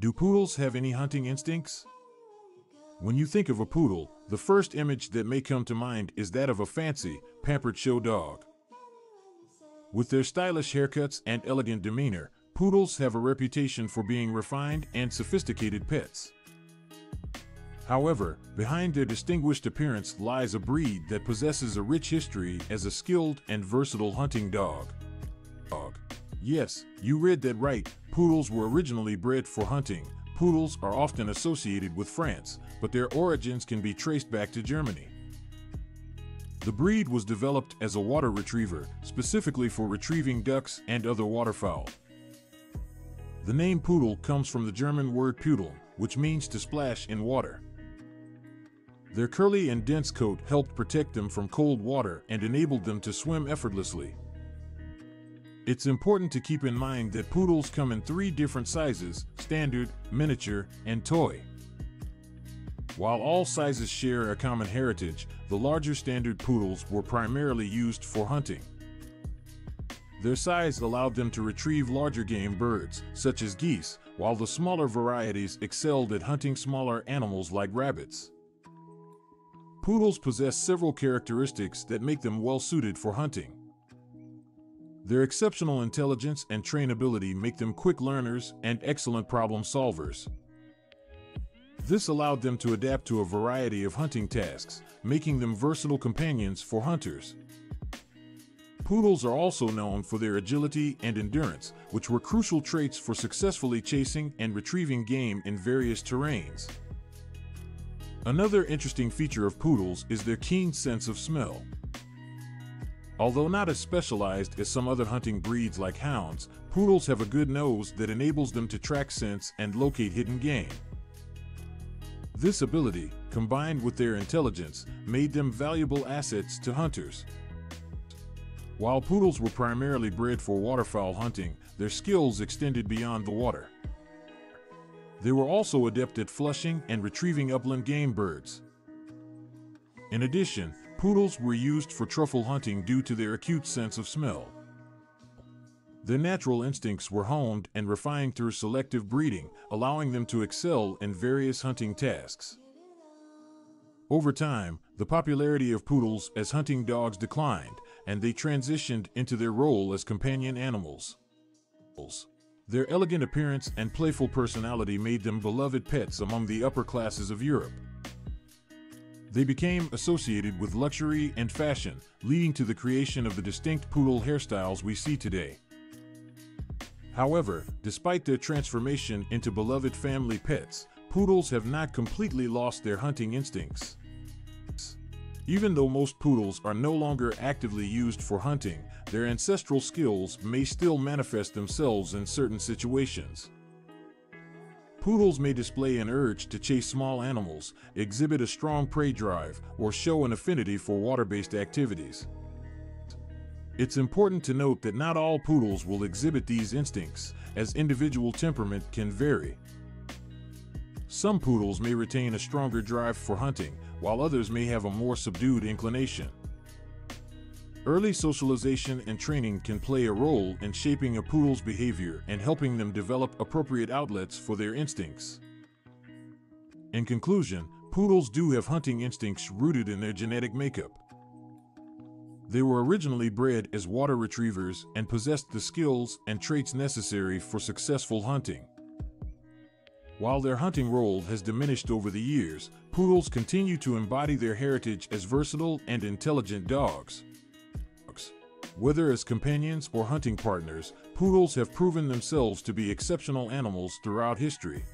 Do poodles have any hunting instincts? When you think of a poodle, the first image that may come to mind is that of a fancy, pampered show dog. With their stylish haircuts and elegant demeanor, poodles have a reputation for being refined and sophisticated pets. However, behind their distinguished appearance lies a breed that possesses a rich history as a skilled and versatile hunting dog. Yes, you read that right, poodles were originally bred for hunting. Poodles are often associated with France, but their origins can be traced back to Germany. The breed was developed as a water retriever, specifically for retrieving ducks and other waterfowl. The name poodle comes from the German word pudel, which means to splash in water. Their curly and dense coat helped protect them from cold water and enabled them to swim effortlessly. It's important to keep in mind that poodles come in three different sizes standard, miniature, and toy. While all sizes share a common heritage, the larger standard poodles were primarily used for hunting. Their size allowed them to retrieve larger game birds, such as geese, while the smaller varieties excelled at hunting smaller animals like rabbits. Poodles possess several characteristics that make them well suited for hunting. Their exceptional intelligence and trainability make them quick learners and excellent problem solvers. This allowed them to adapt to a variety of hunting tasks, making them versatile companions for hunters. Poodles are also known for their agility and endurance, which were crucial traits for successfully chasing and retrieving game in various terrains. Another interesting feature of poodles is their keen sense of smell. Although not as specialized as some other hunting breeds like hounds, poodles have a good nose that enables them to track scents and locate hidden game. This ability, combined with their intelligence, made them valuable assets to hunters. While poodles were primarily bred for waterfowl hunting, their skills extended beyond the water. They were also adept at flushing and retrieving upland game birds. In addition, poodles were used for truffle hunting due to their acute sense of smell. Their natural instincts were honed and refined through selective breeding, allowing them to excel in various hunting tasks. Over time, the popularity of poodles as hunting dogs declined, and they transitioned into their role as companion animals. Their elegant appearance and playful personality made them beloved pets among the upper classes of Europe. They became associated with luxury and fashion, leading to the creation of the distinct poodle hairstyles we see today. However, despite their transformation into beloved family pets, poodles have not completely lost their hunting instincts. Even though most poodles are no longer actively used for hunting, their ancestral skills may still manifest themselves in certain situations. Poodles may display an urge to chase small animals, exhibit a strong prey drive, or show an affinity for water-based activities. It's important to note that not all poodles will exhibit these instincts, as individual temperament can vary. Some poodles may retain a stronger drive for hunting, while others may have a more subdued inclination. Early socialization and training can play a role in shaping a poodle's behavior and helping them develop appropriate outlets for their instincts. In conclusion, poodles do have hunting instincts rooted in their genetic makeup. They were originally bred as water retrievers and possessed the skills and traits necessary for successful hunting. While their hunting role has diminished over the years, poodles continue to embody their heritage as versatile and intelligent dogs. Whether as companions or hunting partners, poodles have proven themselves to be exceptional animals throughout history.